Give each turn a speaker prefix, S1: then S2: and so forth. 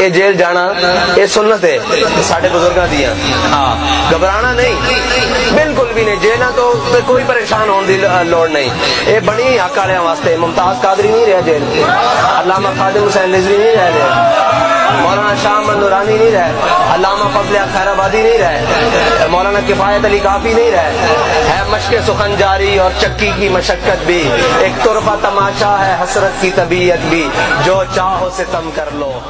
S1: ये जेल जाना, ये सुन्नत है साढ़े बुज़ुर्ग दिया। ਹਾਂ हाँ, नहीं। ਨਹੀਂ ਬਿਲਕੁਲ ਵੀ ਨਹੀਂ ਜੇਲ੍ਹਾਂ ਤੋਂ ਤੇ ਕੋਈ ਪਰੇਸ਼ਾਨ ਹੋਣ ਦੀ ਲ- ਲੋੜ ਨਹੀਂ ਇਹ ਬਣੀ ਹੱਕ ਵਾਲਿਆਂ ਵਾਸਤੇ ਮੁਮਤਾਜ਼ ਕਾਦਰੀ ਨਹੀਂ खादिम हुसैन रिजवी नहीं रह रहे मौलाना शाह मंदुरानी नहीं रहे। अलामा फजल खैराबादी नहीं रहे। मौलाना किफायत अली काफ़ी नहीं रहे। है मशक सुखन जारी और चक्की की मशक्कत भी। एक तुरफा तमाशा है हसरत की तबीयत भी। जो चाहो सितम कर लो।